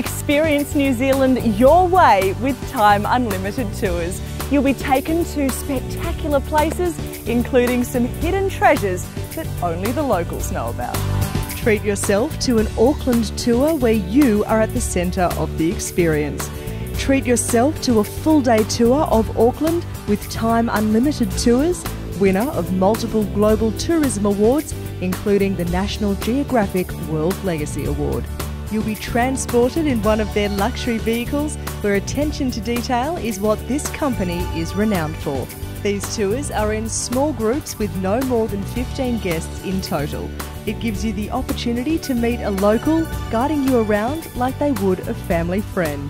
Experience New Zealand your way with Time Unlimited Tours. You'll be taken to spectacular places, including some hidden treasures that only the locals know about. Treat yourself to an Auckland tour where you are at the centre of the experience. Treat yourself to a full day tour of Auckland with Time Unlimited Tours, winner of multiple global tourism awards, including the National Geographic World Legacy Award. You'll be transported in one of their luxury vehicles where attention to detail is what this company is renowned for. These tours are in small groups with no more than 15 guests in total. It gives you the opportunity to meet a local, guiding you around like they would a family friend.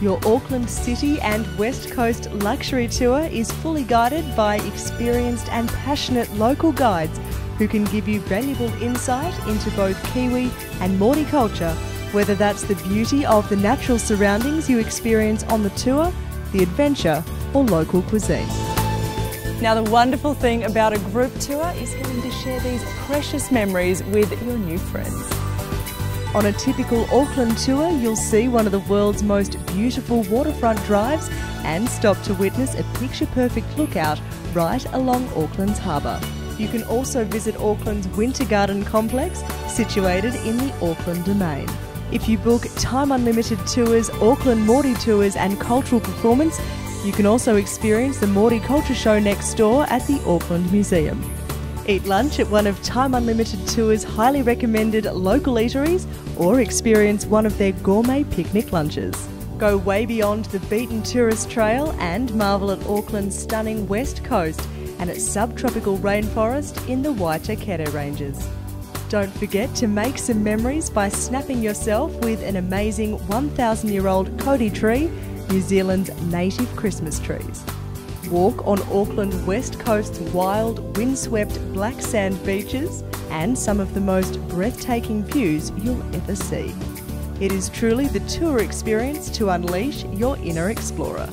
Your Auckland City and West Coast luxury tour is fully guided by experienced and passionate local guides who can give you valuable insight into both Kiwi and Māori culture, whether that's the beauty of the natural surroundings you experience on the tour, the adventure, or local cuisine. Now, the wonderful thing about a group tour is getting to share these precious memories with your new friends. On a typical Auckland tour, you'll see one of the world's most beautiful waterfront drives and stop to witness a picture perfect lookout right along Auckland's harbour. You can also visit Auckland's Winter Garden complex, situated in the Auckland Domain. If you book Time Unlimited Tours, Auckland Māori Tours, and Cultural Performance, you can also experience the Māori Culture Show next door at the Auckland Museum. Eat lunch at one of Time Unlimited Tours' highly recommended local eateries or experience one of their gourmet picnic lunches. Go way beyond the beaten tourist trail and marvel at Auckland's stunning west coast and its subtropical rainforest in the Waitakere Ranges. Don't forget to make some memories by snapping yourself with an amazing 1,000 year old kauri tree, New Zealand's native Christmas trees. Walk on Auckland West Coast's wild, windswept black sand beaches and some of the most breathtaking views you'll ever see. It is truly the tour experience to unleash your inner explorer.